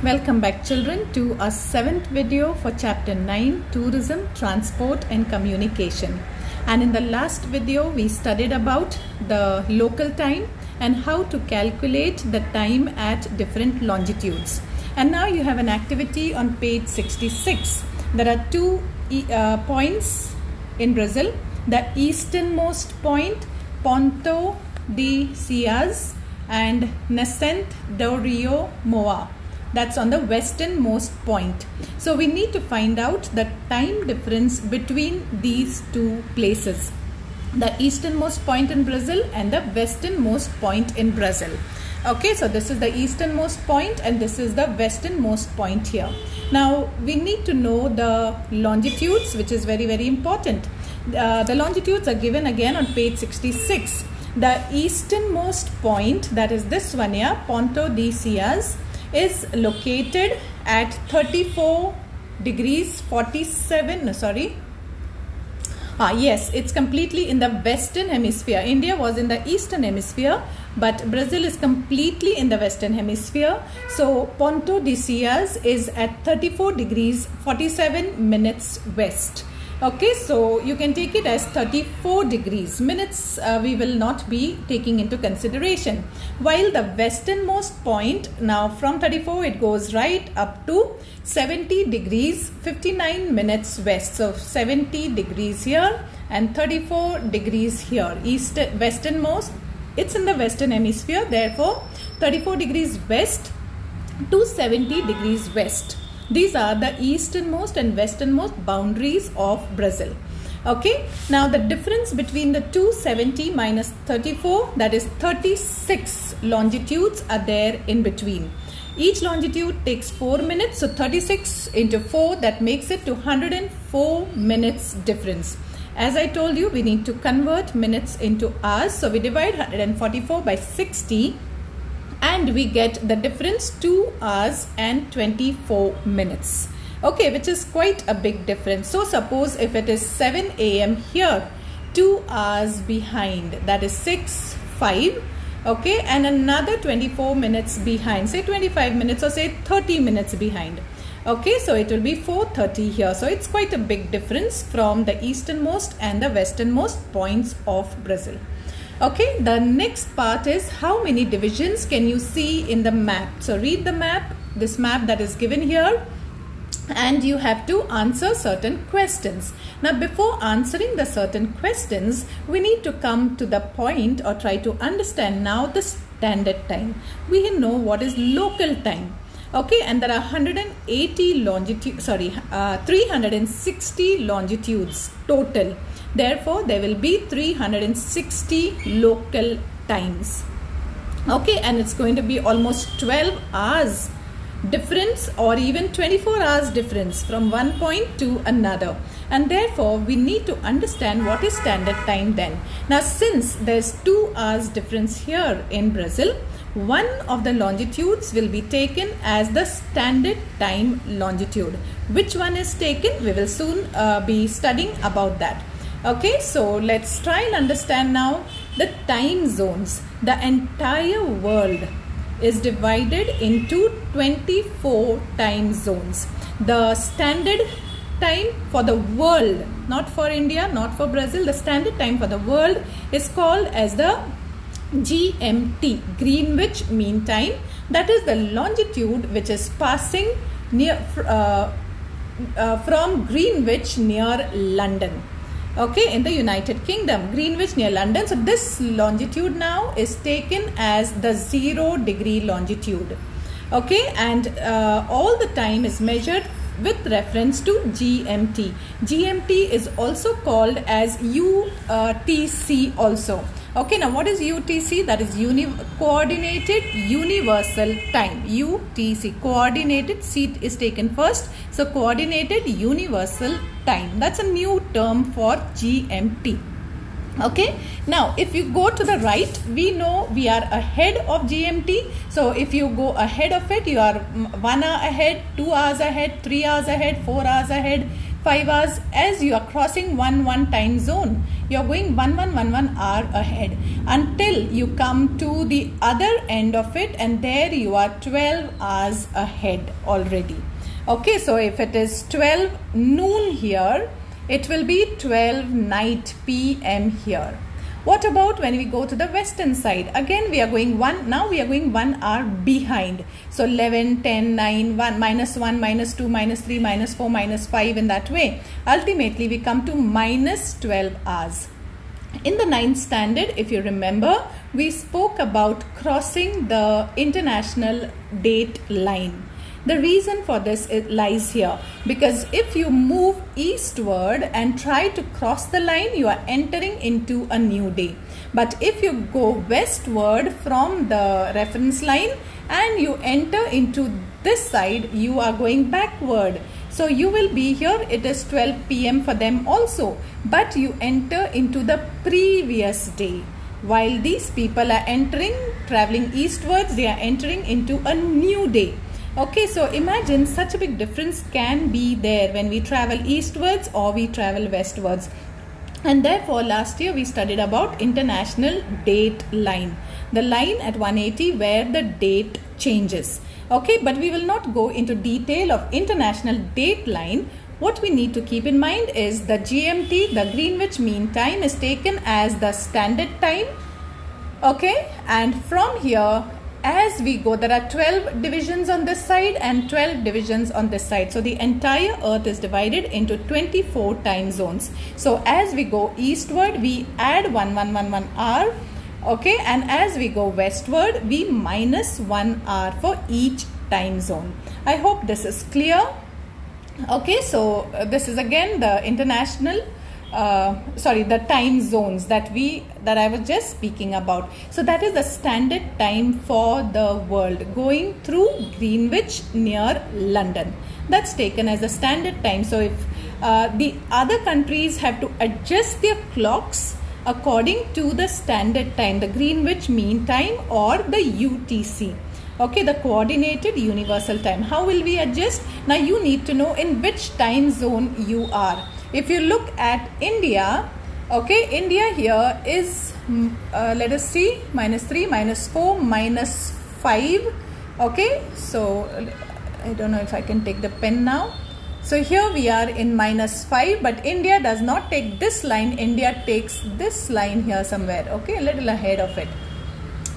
Welcome back children to our seventh video for chapter 9 tourism, transport and communication. And in the last video we studied about the local time and how to calculate the time at different longitudes. And now you have an activity on page 66. There are two uh, points in Brazil. The easternmost point Ponto de Cias and Nascente do Rio Moa that's on the westernmost point. So we need to find out the time difference between these two places. The easternmost point in Brazil and the westernmost point in Brazil. Okay, so this is the easternmost point and this is the westernmost point here. Now we need to know the longitudes which is very very important. Uh, the longitudes are given again on page 66. The easternmost point that is this one here, Ponto de Cias is located at 34 degrees 47 sorry Ah, yes, it's completely in the western hemisphere. India was in the eastern hemisphere, but Brazil is completely in the western hemisphere. So, Ponto de Cias is at 34 degrees 47 minutes west okay so you can take it as 34 degrees. Minutes uh, we will not be taking into consideration. While the westernmost point now from 34 it goes right up to 70 degrees 59 minutes west. So 70 degrees here and 34 degrees here. East westernmost it's in the western hemisphere. Therefore 34 degrees west to 70 degrees west these are the easternmost and westernmost boundaries of Brazil. Okay, now the difference between the 270 minus 34 that is 36 longitudes are there in between. Each longitude takes 4 minutes so 36 into 4 that makes it to 104 minutes difference. As I told you we need to convert minutes into hours so we divide 144 by 60 and we get the difference 2 hours and 24 minutes. Okay which is quite a big difference. So suppose if it is 7 a.m here 2 hours behind that is 6 5 okay and another 24 minutes behind say 25 minutes or say 30 minutes behind okay so it will be 4.30 here. So it's quite a big difference from the easternmost and the westernmost points of Brazil Okay, the next part is how many divisions can you see in the map. So read the map, this map that is given here and you have to answer certain questions. Now before answering the certain questions, we need to come to the point or try to understand now the standard time. We know what is local time okay and there are 180 longitude sorry uh, 360 longitudes total therefore there will be 360 local times okay and it's going to be almost 12 hours difference or even 24 hours difference from one point to another and therefore we need to understand what is standard time then now since there's two hours difference here in Brazil one of the longitudes will be taken as the standard time longitude. Which one is taken? We will soon uh, be studying about that. Okay, so let's try and understand now the time zones. The entire world is divided into 24 time zones. The standard time for the world, not for India, not for Brazil, the standard time for the world is called as the GMT Greenwich Mean Time that is the longitude which is passing near uh, uh, from Greenwich near London okay in the United Kingdom Greenwich near London. So this longitude now is taken as the zero degree longitude. Okay and uh, all the time is measured with reference to GMT GMT is also called as UTC also Okay, now what is UTC? That is uni Coordinated Universal Time. UTC, Coordinated, C is taken first. So, Coordinated Universal Time. That's a new term for GMT. Okay, now if you go to the right, we know we are ahead of GMT. So, if you go ahead of it, you are one hour ahead, two hours ahead, three hours ahead, four hours ahead, 5 hours as you are crossing 1 1 time zone. You are going 1 1 1 1 hour ahead until you come to the other end of it and there you are 12 hours ahead already. Okay, so if it is 12 noon here, it will be 12 night PM here. What about when we go to the western side? Again, we are going one, now we are going one hour behind. So 11, 10, 9, 1, minus 1, minus 2, minus 3, minus 4, minus 5 in that way. Ultimately, we come to minus 12 hours. In the ninth standard, if you remember, we spoke about crossing the international date line. The reason for this lies here because if you move eastward and try to cross the line, you are entering into a new day. But if you go westward from the reference line and you enter into this side, you are going backward. So you will be here, it is 12 pm for them also, but you enter into the previous day. While these people are entering, traveling eastwards, they are entering into a new day. Okay, so imagine such a big difference can be there when we travel eastwards or we travel westwards. And therefore, last year we studied about international date line. The line at 180 where the date changes. Okay, but we will not go into detail of international date line. What we need to keep in mind is the GMT, the Greenwich Mean Time is taken as the standard time. Okay, and from here as we go there are 12 divisions on this side and 12 divisions on this side. So the entire earth is divided into 24 time zones. So as we go eastward we add 1111 hour okay? And as we go westward we minus 1 hour for each time zone. I hope this is clear. Okay so uh, this is again the international uh, sorry the time zones that we that I was just speaking about. So that is the standard time for the world going through Greenwich near London. That's taken as a standard time. So if uh, the other countries have to adjust their clocks according to the standard time the Greenwich mean time or the UTC okay the coordinated universal time. How will we adjust? Now you need to know in which time zone you are if you look at India, okay, India here is, mm, uh, let us see, minus 3, minus 4, minus 5, okay. So, I don't know if I can take the pen now. So, here we are in minus 5, but India does not take this line, India takes this line here somewhere, okay, a little ahead of it.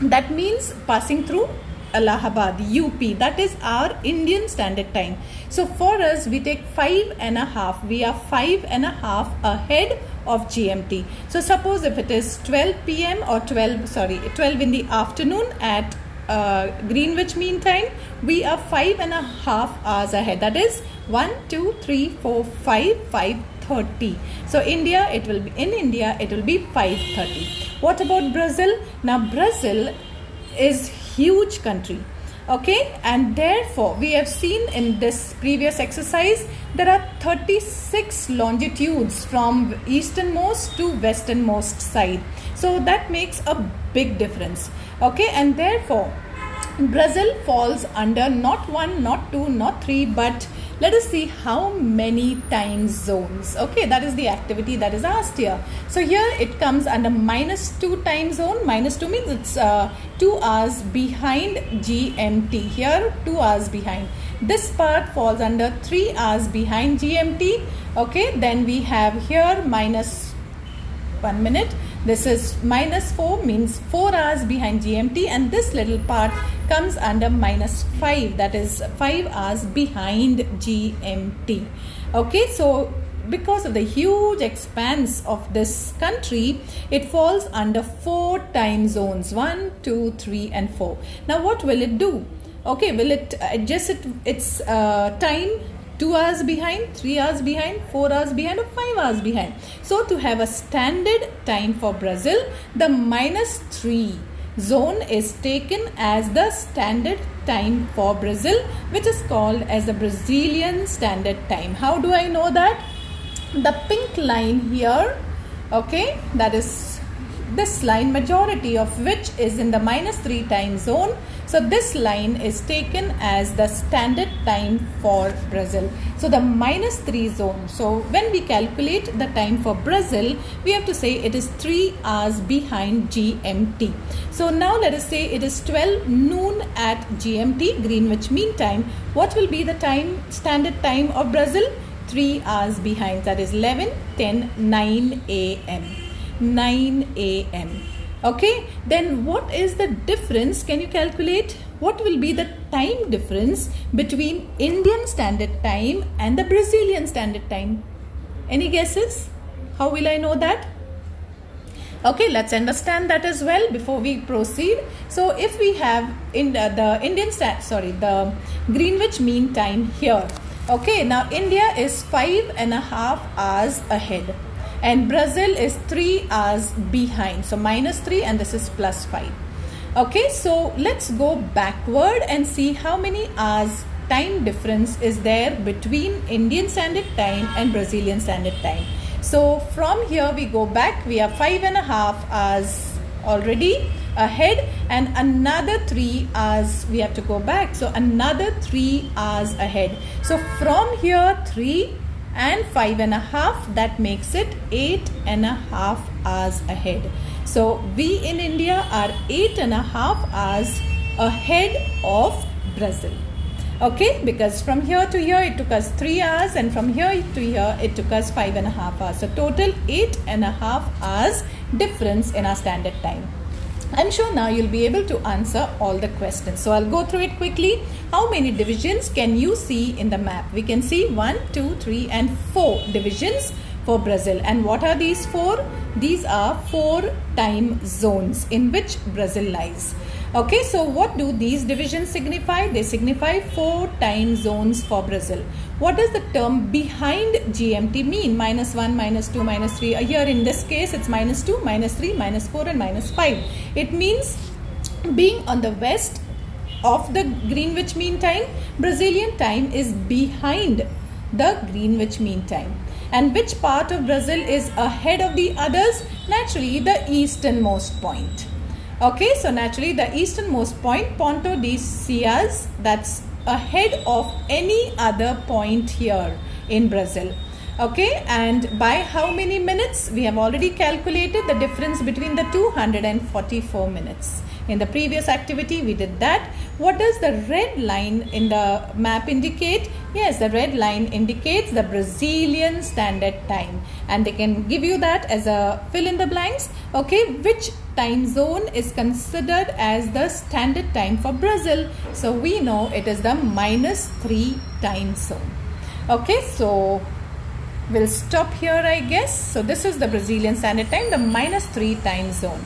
That means passing through Allahabad, UP. That is our Indian Standard Time. So for us, we take five and a half. We are five and a half ahead of GMT. So suppose if it is 12 p.m. or 12, sorry, 12 in the afternoon at uh, Greenwich Mean Time, we are five and a half hours ahead. That is 1, 2, 3, 4, 5, 5, 30. So India, it will be in India, it will be 5:30. What about Brazil? Now Brazil is huge country okay? And therefore we have seen in this previous exercise there are 36 longitudes from easternmost to westernmost side. So that makes a big difference okay? And therefore Brazil falls under not one, not two, not three, but let us see how many time zones. Okay, that is the activity that is asked here. So here it comes under minus two time zone. Minus two means it's uh, two hours behind GMT. Here, two hours behind. This part falls under three hours behind GMT. Okay, then we have here minus one minute this is minus 4 means 4 hours behind GMT and this little part comes under minus 5 that is 5 hours behind GMT. Okay, so because of the huge expanse of this country, it falls under four time zones 1, 2, 3 and 4. Now what will it do? Okay, will it adjust it, its uh, time 2 hours behind, 3 hours behind, 4 hours behind or 5 hours behind. So to have a standard time for Brazil, the minus 3 zone is taken as the standard time for Brazil which is called as the Brazilian standard time. How do I know that? The pink line here, okay, that is this line majority of which is in the minus 3 time zone So this line is taken as the standard time for Brazil. So the minus 3 zone. So when we calculate the time for Brazil, we have to say it is 3 hours behind GMT. So now let us say it is 12 noon at GMT, Greenwich Mean Time. What will be the time, standard time of Brazil? 3 hours behind. That is 11, 10, 9 a.m. 9 a.m okay? Then what is the difference? Can you calculate? What will be the time difference between Indian standard time and the Brazilian standard time? Any guesses? How will I know that? Okay let's understand that as well before we proceed. So if we have in the, the Indian sorry the Greenwich mean time here. Okay now India is five and a half hours ahead and Brazil is 3 hours behind. So minus 3 and this is plus 5. Okay, so let's go backward and see how many hours time difference is there between Indian Standard Time and Brazilian Standard Time. So from here we go back, we have five and a half hours already ahead and another three hours we have to go back. So another three hours ahead. So from here three and five and a half that makes it eight and a half hours ahead. So we in india are eight and a half hours ahead of brazil. Okay? Because from here to here it took us three hours and from here to here it took us five and a half hours. So total eight and a half hours difference in our standard time I'm sure now you'll be able to answer all the questions. So I'll go through it quickly. How many divisions can you see in the map? We can see 1, 2, 3 and 4 divisions for Brazil. And what are these four? These are four time zones in which Brazil lies. Okay, so what do these divisions signify? They signify four time zones for Brazil. What does the term behind GMT mean? Minus 1, minus 2, minus 3. Uh, here in this case, it's minus 2, minus 3, minus 4 and minus 5. It means being on the west of the Greenwich Mean Time, Brazilian time is behind the Greenwich Mean Time. And which part of Brazil is ahead of the others? Naturally, the easternmost point. Okay, so naturally the easternmost point, Ponto de Cias, that's ahead of any other point here in Brazil. Okay, and by how many minutes? We have already calculated the difference between the 244 minutes. In the previous activity, we did that. What does the red line in the map indicate? Yes, the red line indicates the Brazilian standard time. And they can give you that as a fill in the blanks. Okay, which time zone is considered as the standard time for Brazil? So we know it is the minus 3 time zone. Okay, so we'll stop here I guess. So this is the Brazilian standard time, the minus 3 time zone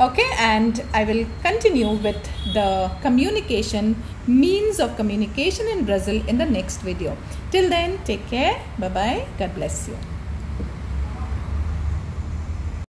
okay and I will continue with the communication means of communication in Brazil in the next video till then take care bye bye God bless you